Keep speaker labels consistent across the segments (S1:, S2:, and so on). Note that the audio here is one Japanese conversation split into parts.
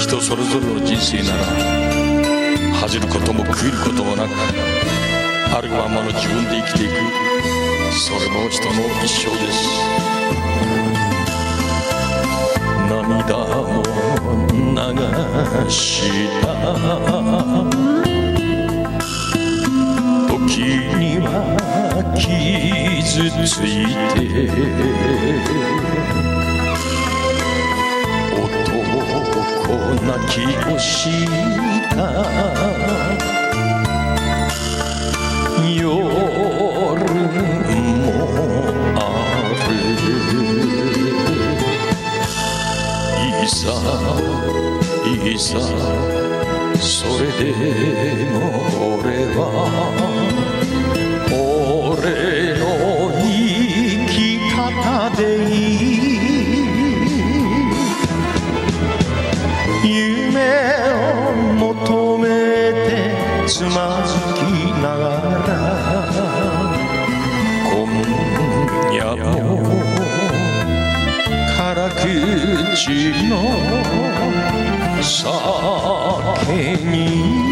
S1: 人それぞれの人生なら恥じることも悔いることもなくあるままの自分で生きていくそれも人の一生です。涙も流した。時には傷ついて。泣きをした。夜もある。いざいざそれでも俺は夢を求めてつまずきながら。今夜も辛口の酒に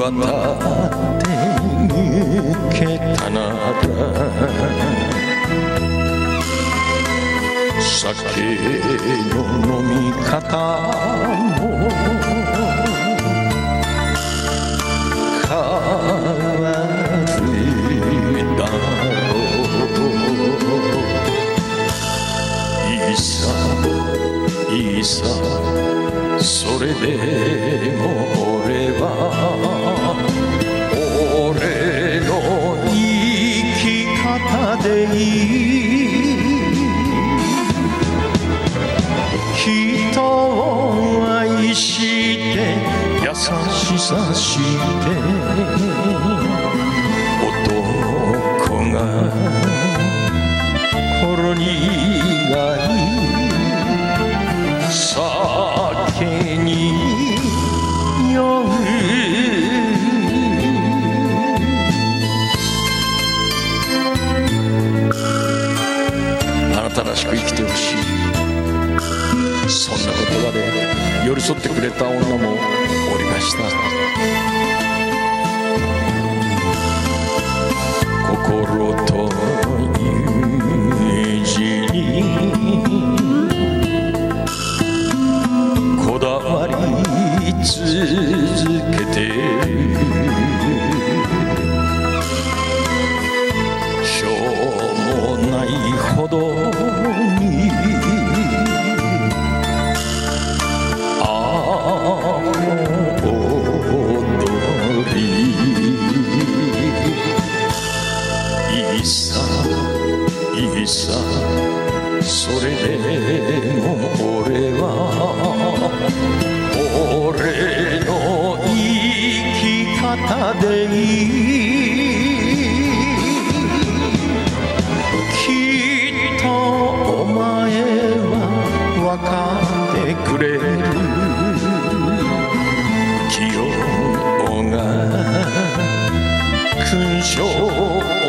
S1: 渡って行けたなら酒の飲み方も変わるだろういさいさそれでさして男がほろ苦い酒に酔う。あなたらしく生きてほしい。そんな言葉で寄り添ってくれた女もおりました。心と意地にこだわり続けてしょうもないほどさそれでも俺は俺の生き方でいい。きっとお前は分かってくれる。清が勲章。